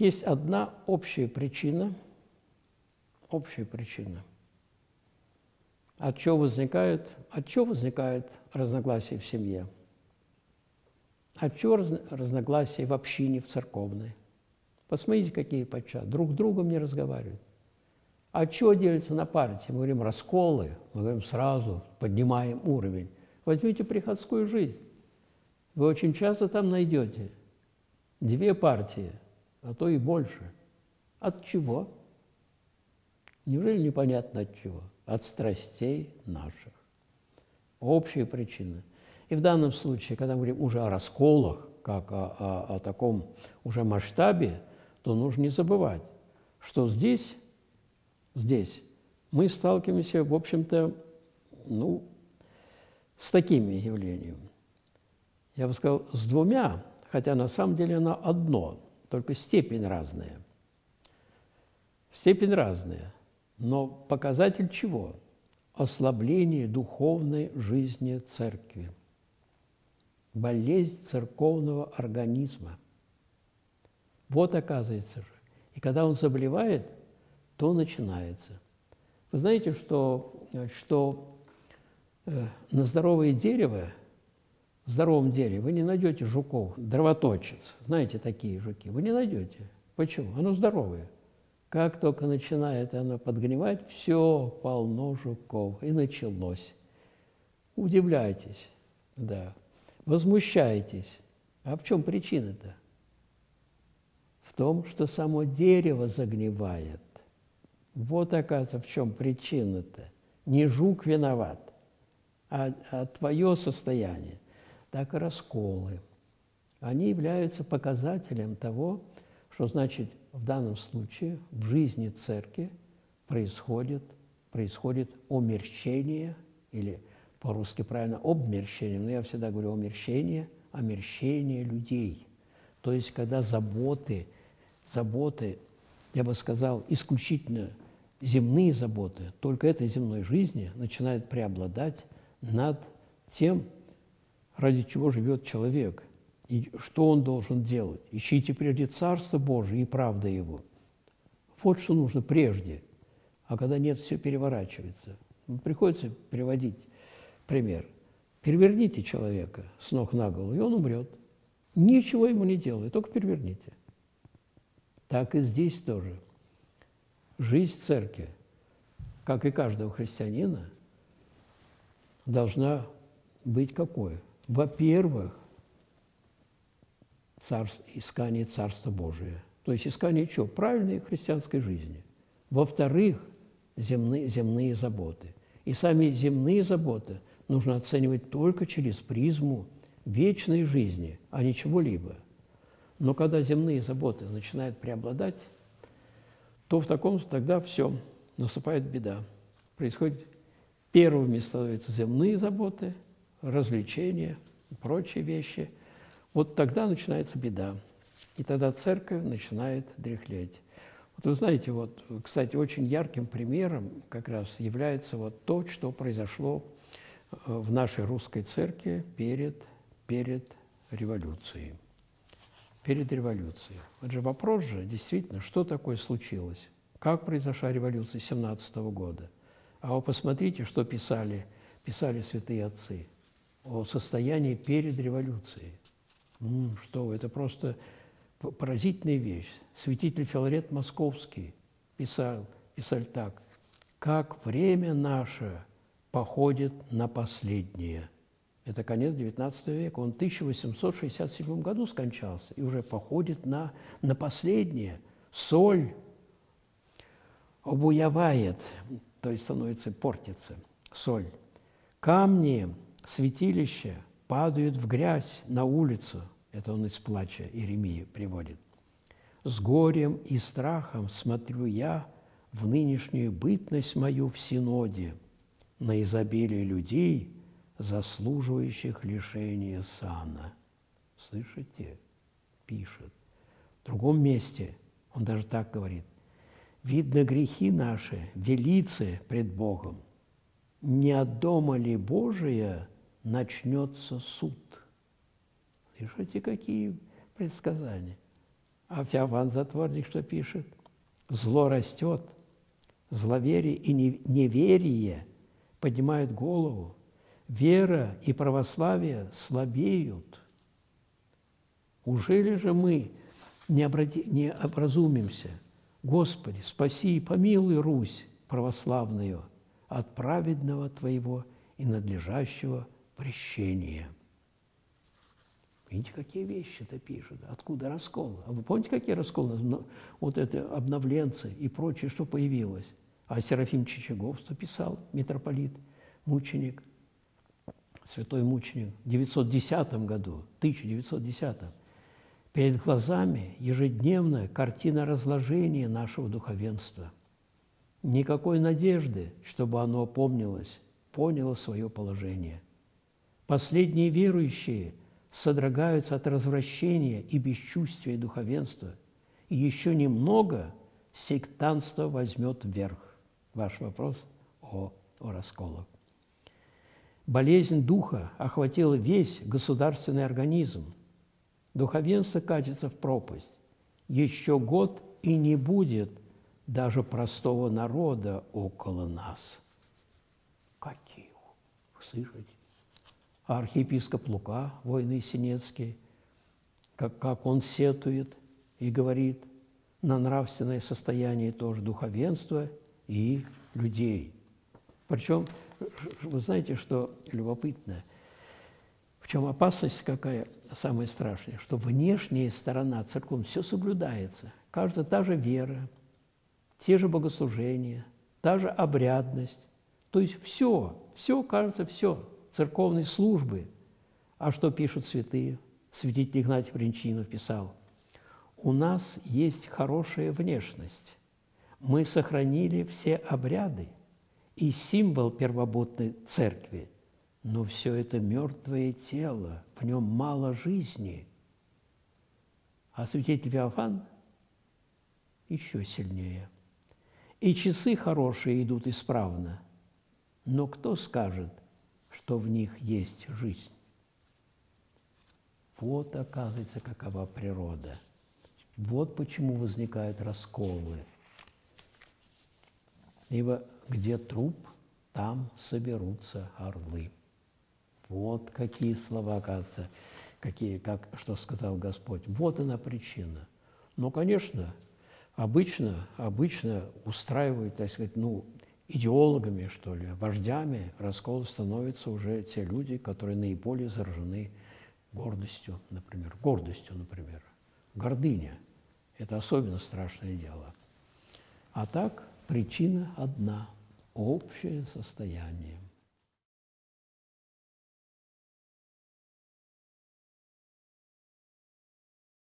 есть одна общая причина, общая причина. От чего возникает, от чего возникает разногласия в семье? От чего разногласия в общине, в церковной? Посмотрите, какие подчас. Друг с другом не разговаривают. А чего делится на партии? Мы говорим расколы, мы говорим сразу, поднимаем уровень. Возьмите приходскую жизнь. Вы очень часто там найдете две партии, а то и больше. От чего? Неужели непонятно от чего? От страстей наших. Общая причина. И в данном случае, когда мы говорим уже о расколах, как о, о, о таком уже масштабе, то нужно не забывать, что здесь, здесь мы сталкиваемся, в общем-то, ну, с такими явлениями. Я бы сказал, с двумя, хотя на самом деле оно одно, только степень разная. Степень разная, но показатель чего? Ослабление духовной жизни церкви, болезнь церковного организма. Вот оказывается же. И когда он заболевает, то начинается. Вы знаете, что, что э, на здоровое дерево в здоровом дереве вы не найдете жуков, дровоточец, знаете такие жуки, вы не найдете. Почему? Оно здоровое. Как только начинает оно подгнивать, все полно жуков. И началось. Удивляйтесь, да, возмущаетесь. А в чем причина-то? В том, что само дерево загнивает. Вот, оказывается, в чем причина-то. Не жук виноват, а, а твое состояние – так и расколы. Они являются показателем того, что значит в данном случае в жизни церкви происходит, происходит омерщение, или по-русски правильно обмерщение, но я всегда говорю омерщение, омерщение людей. То есть, когда заботы, заботы, я бы сказал, исключительно земные заботы, только этой земной жизни начинают преобладать над тем, ради чего живет человек и что он должен делать. Ищите прежде Царство Божие и правда Его. Вот что нужно прежде. А когда нет, все переворачивается. Приходится приводить пример. Переверните человека с ног на голову, и он умрет. Ничего ему не делай, только переверните. Так и здесь тоже. Жизнь церкви, как и каждого христианина, должна быть какой? Во-первых, царств, искание Царства Божия. То есть искание чего? Правильной христианской жизни. Во-вторых, земные, земные заботы. И сами земные заботы нужно оценивать только через призму вечной жизни, а не чего-либо. Но когда земные заботы начинают преобладать, то в таком тогда все, наступает беда. Происходит, первыми становятся земные заботы – развлечения и прочие вещи, вот тогда начинается беда. И тогда церковь начинает дряхлеть. Вот вы знаете, вот, кстати, очень ярким примером как раз является вот то, что произошло э, в нашей русской церкви перед, перед революцией. Перед революцией. Вот же вопрос же, действительно, что такое случилось? Как произошла революция 17 года? А вы посмотрите, что писали, писали святые отцы – о состоянии перед революцией. Что это просто поразительная вещь. Святитель Филарет Московский писал, писал так. «Как время наше походит на последнее». Это конец XIX века. Он в 1867 году скончался и уже походит на, на последнее. Соль обуявает, то есть становится, портится, соль. Камни святилища падают в грязь на улицу. Это он из плача Иеремии приводит. С горем и страхом смотрю я в нынешнюю бытность мою в Синоде, на изобилие людей, заслуживающих лишения сана. Слышите? Пишет. В другом месте он даже так говорит. Видно грехи наши, велицы пред Богом. Не от дома ли Божия начнется суд. Слышите, какие предсказания? А Феофан Затворник что пишет? Зло растет, зловерие и неверие поднимают голову, вера и православие слабеют. Ужели же мы не, обрати, не образумимся? Господи, спаси и помилуй Русь православную от праведного Твоего и надлежащего прещения. Видите, какие вещи-то пишут. Откуда раскол? А вы помните, какие расколы? Ну, вот это обновленцы и прочее, что появилось. А Серафим Чичаговство писал, митрополит, мученик, святой мученик, в 910 году, 1910 Перед глазами ежедневная картина разложения нашего духовенства. Никакой надежды, чтобы оно опомнилось, поняло свое положение. Последние верующие содрогаются от развращения и бесчувствия духовенства, и еще немного сектантство возьмет вверх. Ваш вопрос о, о расколах. Болезнь духа охватила весь государственный организм. Духовенство катится в пропасть. Еще год и не будет даже простого народа около нас. Какие? Вы слышите? Архиепископ Лука, войны Синецкий, как, как он сетует и говорит на нравственное состояние тоже духовенства и людей. Причем, вы знаете, что любопытно, в чем опасность какая самая страшная, что внешняя сторона церковь все соблюдается. Кажется, та же вера, те же богослужения, та же обрядность. То есть все, все, кажется, все, церковной службы. А что пишут святые? Святитель Игнатий Бринчинов писал, «У нас есть хорошая внешность. Мы сохранили все обряды и символ первобытной церкви, но все это мертвое тело, в нем мало жизни». А святитель Феофан еще сильнее – и часы хорошие идут исправно. Но кто скажет, что в них есть жизнь? Вот, оказывается, какова природа. Вот почему возникают расколы. Ибо где труп, там соберутся орлы. Вот какие слова, оказывается, какие, как, что сказал Господь. Вот она причина. Но, конечно, обычно, обычно устраивают, так сказать, ну, идеологами, что ли, вождями раскола становятся уже те люди, которые наиболее заражены гордостью, например. Гордостью, например. Гордыня – это особенно страшное дело. А так причина одна – общее состояние –